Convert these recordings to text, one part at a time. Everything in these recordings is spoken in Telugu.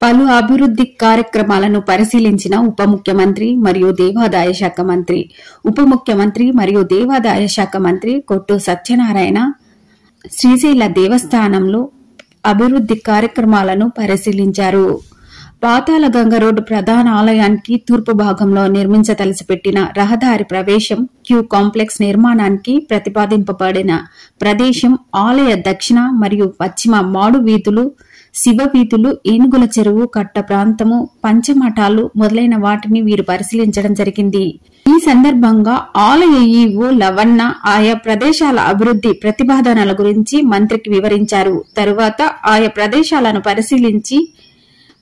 పలు అభివృద్ధి కార్యక్రమాలను పరిశీలించిన ఉప ముఖ్యమంత్రి మరియు దేవాదాయ శాఖ మంత్రి. ఉప ముఖ్యమంత్రి మరియు దేవాదాయ శాఖ మంత్రి కొట్టు సత్యనారాయణ శ్రీశైల దేవస్థానంలో అభివృద్ధి కార్యక్రమాలను పరిశీలించారు. పాతాల గంగ రోడ్డు ప్రధాన ఆలయానికి తూర్పు భాగంలో నిర్మించదలసిపెట్టిన రహదారి ప్రవేశం క్యూ కాంప్లెక్స్ నిర్మాణానికి ప్రతిపాదింపబడిన ప్రదేశం ఆలయ దక్షిణ మరియు పశ్చిమ మాడు వీధులు శివవీధులు ఏనుగుల చెరువు కట్ట ప్రాంతము పంచమఠాలు మొదలైన వాటిని వీరు పరిశీలించడం జరిగింది. ఈ సందర్భంగా ఆలయ ఈవో లవన్న ఆయా ప్రదేశాల అభివృద్ధి ప్రతిపాదనల గురించి మంత్రికి వివరించారు. తరువాత ఆయా ప్రదేశాలను పరిశీలించి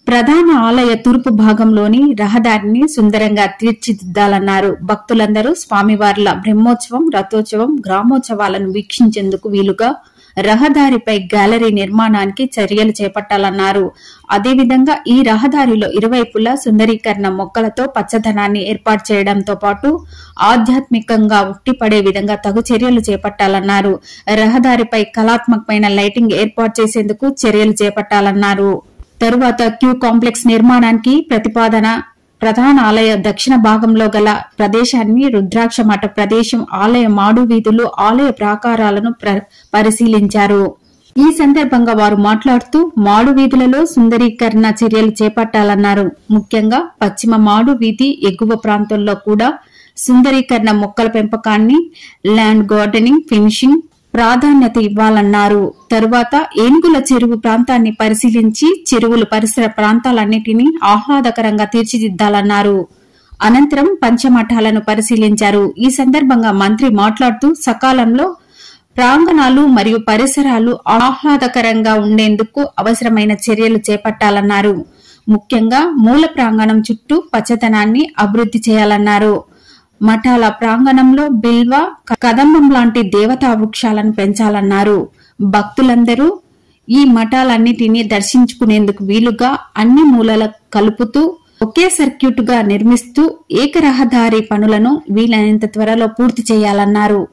ప్రధాన ఆలయ తూర్పు భాగంలోని రహదారిని సుందరంగా తీర్చిదిద్దాలన్నారు. భక్తులందరూ స్వామివార్ల బ్రహ్మోత్సవం రథోత్సవం గ్రామోత్సవాలను వీక్షించేందుకు వీలుగా రహదారిపై గ్యాలరీ నిర్మాణానికి చర్యలు చేపట్టాలన్నారు. అదేవిధంగా ఈ రహదారిలో ఇరువైపులా సుందరీకరణ మొక్కలతో పచ్చదనాన్ని ఏర్పాటు చేయడంతో పాటు ఆధ్యాత్మికంగా ఉట్టిపడే విధంగా తగు చర్యలు చేపట్టాలన్నారు. రహదారిపై కళాత్మకమైన లైటింగ్ ఏర్పాటు చేసేందుకు చర్యలు చేపట్టాలన్నారు. తరువాత క్యూ కాంప్లెక్స్ నిర్మాణానికి ప్రతిపాదన ప్రధాన ఆలయ దక్షిణ భాగంలో గల ప్రదేశాన్ని రుద్రాక్ష మఠ ప్రదేశం ఆలయ మాడు వీధులు ఆలయ ప్రాకారాలను ప్ర- పరిశీలించారు. ఈ సందర్భంగా వారు మాట్లాడుతూ మాడు వీధులలో సుందరీకరణ చర్యలు చేపట్టాలన్నారు. ముఖ్యంగా పశ్చిమ మాడు వీధి ఎగువ ప్రాంతంలో కూడా సుందరీకరణ మొక్కల పెంపకాన్ని ల్యాండ్ గార్డెనింగ్ ఫినిషింగ్ ప్రాధాన్యత ఇవ్వాలన్నారు. తరువాత ఏనుగుల చెరువు ప్రాంతాన్ని పరిశీలించి చెరువులు పరిసర ప్రాంతాలన్నిటినీ ఆహ్లాదకరంగా తీర్చిదిద్దాలన్నారు. అనంతరం పంచమఠాలను పరిశీలించారు. ఈ సందర్భంగా మంత్రి మాట్లాడుతూ సకాలంలో ప్రాంగణాలు మరియు పరిసరాలు ఆహ్లాదకరంగా ఉండేందుకు అవసరమైన చర్యలు చేపట్టాలన్నారు. ముఖ్యంగా మూల ప్రాంగణం చుట్టూ పచ్చదనాన్ని అభివృద్ధి చేయాలన్నారు. మఠాల ప్రాంగణంలో బిల్వ కదంబం లాంటి దేవతా వృక్షాలను పెంచాలన్నారు. భక్తులందరూ ఈ మఠాలన్నిటినీ దర్శించుకునేందుకు వీలుగా అన్ని మూలల కలుపుతూ ఒకే సర్క్యూట్గా నిర్మిస్తూ ఏక రహదారి పనులను వీలైనంత త్వరలో పూర్తి చేయాలన్నారు.